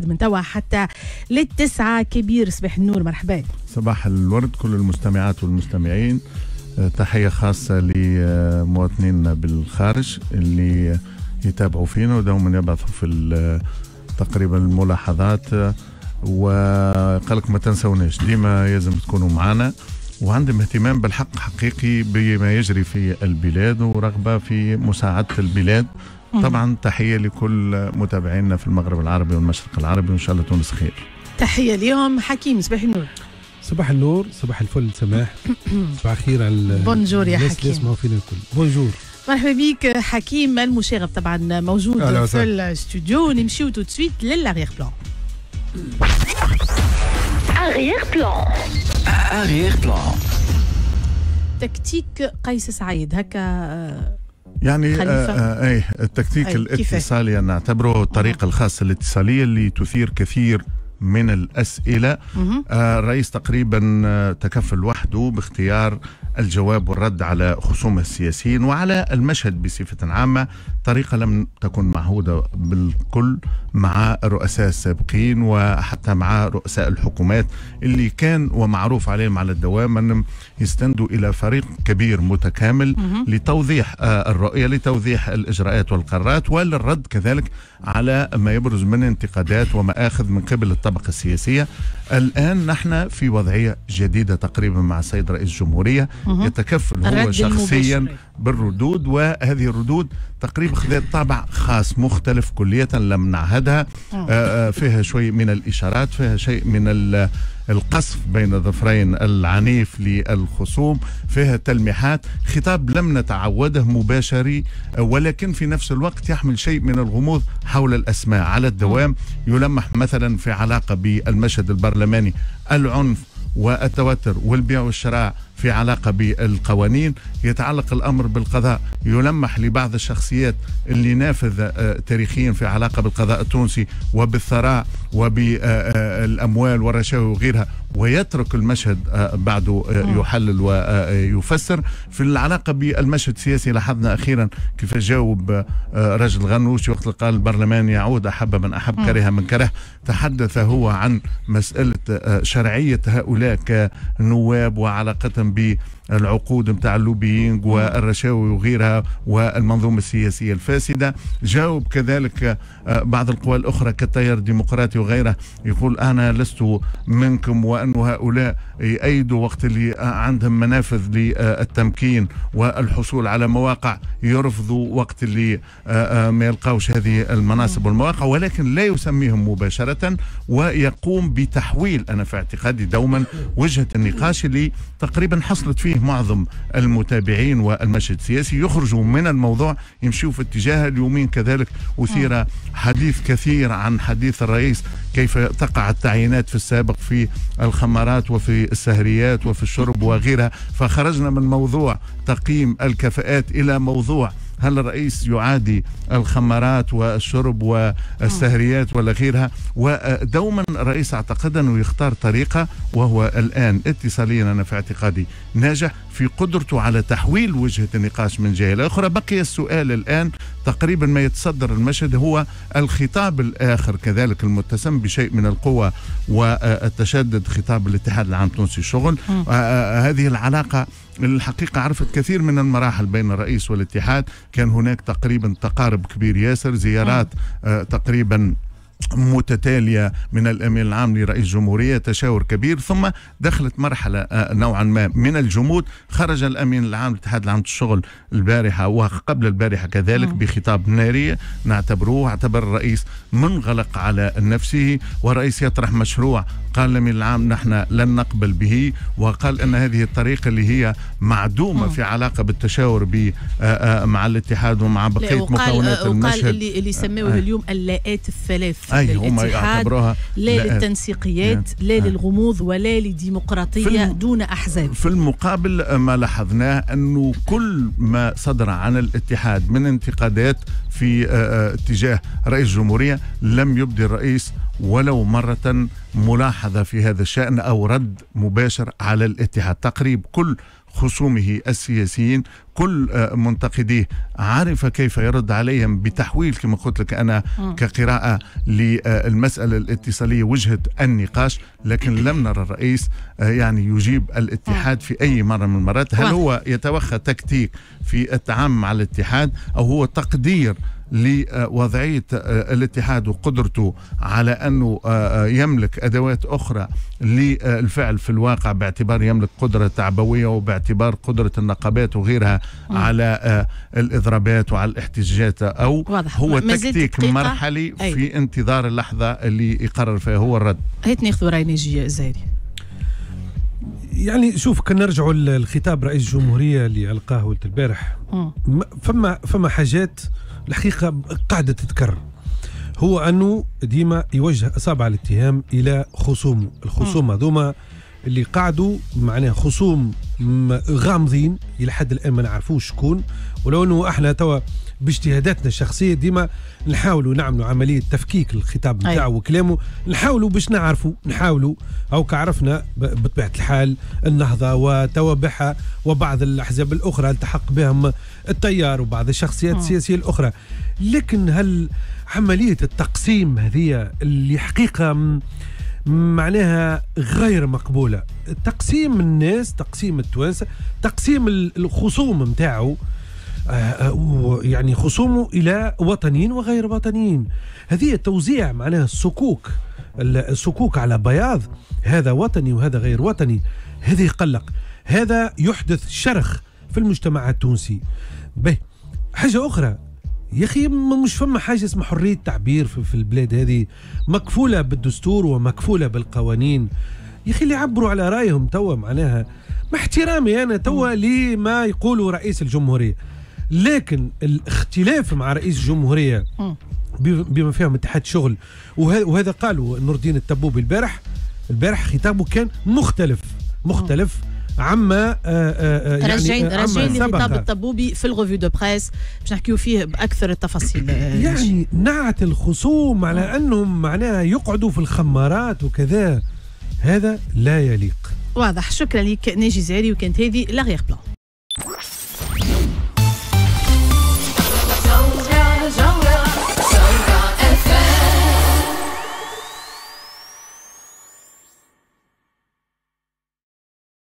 من توا حتى للتسعة. كبير صباح النور مرحبا. صباح الورد كل المستمعات والمستمعين. آه، تحية خاصة لمواطنينا بالخارج اللي يتابعوا فينا ودوما يبعثوا في تقريبا الملاحظات. وقالك ما تنسوناش ديما لازم تكونوا معنا. وعندهم اهتمام بالحق حقيقي بما يجري في البلاد ورغبة في مساعدة البلاد. طبعا تحية لكل متابعينا في المغرب العربي والمشرق العربي وإن شاء الله تونس خير. تحية اليوم حكيم صباح النور. صباح النور صباح الفل سماح. صباح الخير على bonjour يا حكيم. اللي فينا الكل. bonjour. مرحبا بك حكيم المشاغب طبعا موجود في الاستوديو. نمشيو tout de suite ل l'arrière-plan arrière-plan arrière-plan تكتيك قيس سعيد. هكا يعني آه آه إيه التكتيك أي الاتصالي نعتبره الطريقة الخاصه الاتصالية اللي تثير كثير من الأسئلة. آه الرئيس تقريبا آه، تكفل وحده باختيار الجواب والرد على خصومه السياسيين وعلى المشهد بصفة عامة. طريقة لم تكن معهودة بالكل مع الرؤساء السابقين وحتى مع رؤساء الحكومات اللي كان ومعروف عليهم على الدوام أنهم يستندوا إلى فريق كبير متكامل لتوضيح آه، الرؤية لتوضيح الإجراءات والقرارات وللرد كذلك على ما يبرز من انتقادات ومآخذ من قبل الطبقة السياسية. الآن نحن في وضعية جديدة تقريبا مع السيد رئيس الجمهورية. يتكفل هو شخصيا بالردود وهذه الردود تقريبا خذت طابع خاص مختلف كلية لم نعهدها. آه، آه، فيها شوي من الإشارات فيها شيء من القصف بين الظفرين العنيف للخصوم فيها تلميحات. خطاب لم نتعوده مباشري ولكن في نفس الوقت يحمل شيء من الغموض حول الأسماء. على الدوام يلمح مثلا في علاقة بالمشهد البرلماني العنف والتوتر والبيع والشراء في علاقة بالقوانين. يتعلق الأمر بالقضاء. يلمح لبعض الشخصيات اللي نافذ آه، تاريخيا في علاقة بالقضاء التونسي وبالثراء وبالأموال والرشاوي وغيرها ويترك المشهد آه، بعده آه، يحلل ويفسر في العلاقة بالمشهد السياسي لاحظنا أخيرا كيف جاوب رجل غنوش وقت قال البرلمان يعود أحب من أحب كره من كره. تحدث هو عن مسألة شرعية هؤلاء كنواب وعلاقتهم be بالعقود نتاع اللوبينج والرشاوي وغيرها والمنظومه السياسية الفاسدة. جاوب كذلك آه، بعض القوى الأخرى كالتيار الديمقراطي وغيره يقول أنا لست منكم وأن هؤلاء يأيدوا وقت اللي عندهم منافذ للتمكين والحصول على مواقع يرفضوا وقت اللي آه، آه، ما يلقاوش هذه المناصب والمواقع ولكن لا يسميهم مباشرة ويقوم بتحويل أنا في اعتقادي دوما وجهة النقاش اللي تقريبا حصلت فيه معظم المتابعين والمشهد السياسي يخرجوا من الموضوع يمشوا في اتجاه اليومين كذلك. أثير حديث كثير عن حديث الرئيس كيف تقع التعيينات في السابق في الخمارات وفي السهريات وفي الشرب وغيرها. فخرجنا من موضوع تقييم الكفاءات إلى موضوع هل الرئيس يعادي الخمارات والشرب والسهريات ولا غيرها ودوما الرئيس اعتقد أنه يختار طريقة وهو الآن اتصاليا أنا في اعتقادي ناجح في قدرته على تحويل وجهة النقاش من جهة إلى أخرى. بقي السؤال الآن تقريبا ما يتصدر المشهد هو الخطاب الآخر كذلك المتسم بشيء من القوة والتشدد خطاب الاتحاد العام التونسي الشغل. آه، آه، هذه العلاقة الحقيقة عرفت كثير من المراحل بين الرئيس والاتحاد. كان هناك تقريبا تقارب كبير. ياسر زيارات آه تقريبا متتالية من الأمين العام لرئيس الجمهورية تشاور كبير ثم دخلت مرحلة آه، نوعا ما من الجمود. خرج الأمين العام للاتحاد العام للشغل البارحة وقبل البارحة كذلك بخطاب ناري نعتبروه اعتبر الرئيس منغلق على نفسه. والرئيس يطرح مشروع قال الأمين العام نحن لن نقبل به. وقال أن هذه الطريقة اللي هي معدومة في علاقة بالتشاور آه، آه، مع الاتحاد ومع بقية مكونات المشهد وقال اللي, اللي سموه اليوم اللاءات الثلاث. أي هم يعتبروها لا للتنسيقيات لا للغموض ولا لديمقراطية دون أحزاب. في المقابل ما لاحظناه أنه كل ما صدر عن الاتحاد من انتقادات في آه، آه، اتجاه رئيس الجمهورية لم يبدي الرئيس ولو مرة ملاحظة في هذا الشأن أو رد مباشر على الاتحاد. تقريب كل خصومه السياسيين كل آه، منتقديه عرف كيف يرد عليهم بتحويل كما قلت لك أنا كقراءة للمسألة الاتصالية وجهة النقاش. لكن لم نرى الرئيس آه، يعني يجيب الاتحاد في أي مرة من المرات. هل هو يتوخى تكتيك في التعامل مع الاتحاد أو هو تقدير لوضعية آه، الاتحاد وقدرته على أنه آه، آه، يملك أدوات أخرى للفعل في الواقع باعتبار يملك قدرة تعبويه وباعتبار قدرة النقابات وغيرها م. على الإضرابات وعلى الاحتجاجات. أو واضح. هو تكتيك مرحلي أي. في انتظار اللحظة اللي يقرر فيها. هو الرد. هيت ناخذ راي نجي زاري يعني شوف كان نرجعوا للخطاب رئيس الجمهورية اللي ألقاه ولد البارح. فما فما حاجات الحقيقة قاعدة تتكرر. هو أنه ديما يوجه اصابع الاتهام إلى خصومه الخصوم هذوما اللي قعدوا معناها خصوم غامضين إلى حد الآن ما نعرفوش شكون. ولو أنه إحنا توا باجتهاداتنا الشخصية ديما نحاولوا نعملوا عملية تفكيك الخطاب نتاعو وكلامه. نحاولوا باش نعرفوا نحاولوا أو كعرفنا بطبيعة الحال النهضة وتوابعها وبعض الأحزاب الأخرى التحق بهم التيار وبعض الشخصيات السياسية الأخرى. لكن هل عملية التقسيم هذه اللي حقيقة معناها غير مقبولة؟ تقسيم الناس تقسيم التوانسة تقسيم الخصوم نتاعو يعني خصومه إلى وطنيين وغير وطنيين هذه توزيع معناها الصكوك الصكوك على بياض هذا وطني وهذا غير وطني. هذا يقلق هذا يحدث شرخ في المجتمع التونسي. به حاجة أخرى يا أخي مش فما حاجة اسمها حرية تعبير في البلاد هذه؟ مكفولة بالدستور ومكفولة بالقوانين. يا أخي اللي يعبروا على رأيهم توا معناها مع احترامي أنا توا لما يقولوا رئيس الجمهورية. لكن الاختلاف مع رئيس الجمهورية بما فيهم اتحاد شغل. وهذا قالوا نور الدين التبوبي البارح. البارح خطابه كان مختلف مختلف عما آه، آه، آه، يعني راجعين لخطاب الطبوبي في ال revue de presse باش نحكيو فيه بأكثر التفاصيل. يعني نعت الخصوم على أنهم معناها يقعدوا في الخمارات وكذا. هذا لا يليق. واضح. شكرا لك ناجي زاري وكانت هذه l'arrière-plan